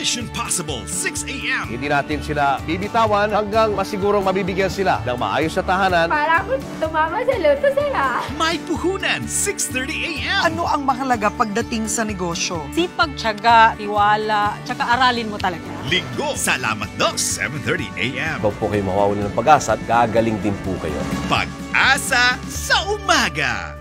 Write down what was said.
Mission Possible, 6 a.m. Hindi natin sila bibitawan hanggang masigurong mabibigyan sila ng maayos na tahanan. Para ako tumama sa luto saya. May Puhunan, 6.30 a.m. Ano ang mahalaga pagdating sa negosyo? Sipag, tiyaga, tiwala, tsaka aralin mo talaga. Linggo, Salamat Doc, 7.30 a.m. Huwag po kayo mawawala ng pag-asa at gagaling din po kayo. Pag-asa sa umaga.